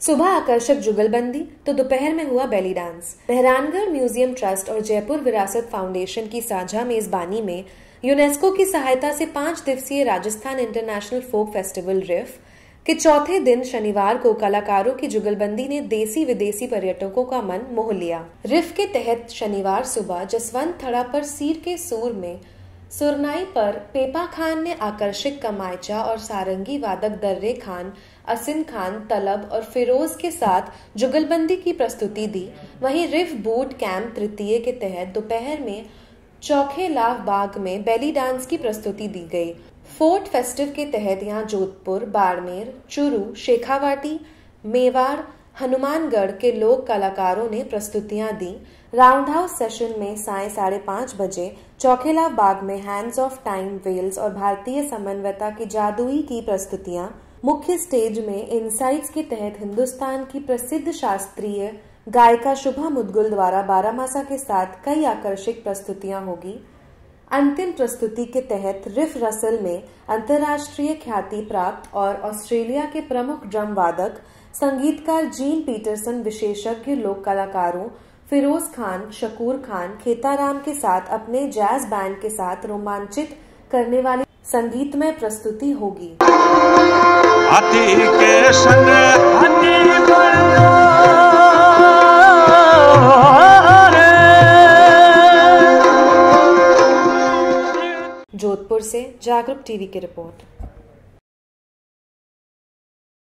सुबह आकर्षक जुगलबंदी तो दोपहर में हुआ belly dance Mehrangarh museum trust और जयपुर विरासत फाउंडेशन की साझा मेजबानी में यूनेस्को की सहायता से पाँच दिवसीय Rajasthan international folk festival RIFF, के चौथे दिन शनिवार को कलाकारों की जुगलबंदी ने देसी विदेशी पर्यटकों का मन मोह लिया। रिफ के तहत शनिवार सुबह जसवंत थड़ा पर सीर के सूर में सुरनाई पर पेपा खान ने आकर्षक कमायचा और सारंगी वादक दर्रे खान, असिन खान, तलब और फिरोज के साथ जुगलबंदी की प्रस्तुति दी। वहीं रिफ बूट कैंप तृतीय के तहत दोपहर में चौखे लाभ बाग में बेली डांस की प्रस्तुति दी गई। फोर्ट फेस्टिव के तहत यहाँ जोधपुर, बाड़मेर, चुरू, शेखावाटी, मेवाड़ हनुमानगढ़ के लोक कलाकारों ने प्रस्तुतियाँ दी। राउंड हाउस सेशन में साय साढ़े पाँच बजे, चौखेला बाग में हैंड्स ऑफ़ टाइम वेल्स और भारतीय समन्वयता की जादुई की प्रस्तुतियाँ। मुख्य स्टेज में इनसाइट्स के तहत हिंदुस्तान की प्रसिद्ध शास्त्रीय गायिका शुभा मुदगुल द्वारा बारामासा के साथ कई आकर्षक प्रस्तुतियाँ होगी। अंतिम प्रस्तुति के तहत रिफ रसल में अंतर्राष्ट्रीय ख्याति प्राप्त और ऑस्ट्रेलिया के प्रमुख ड्रम वादक संगीतकार जीन पीटरसन विशेषज्ञ लोक कलाकारों फिरोज खान शकूर खान खेताराम के साथ अपने जैज बैंड के साथ रोमांचित करने वाली संगीतमय प्रस्तुति होगी। जोधपुर से जागरूक टीवी की रिपोर्ट।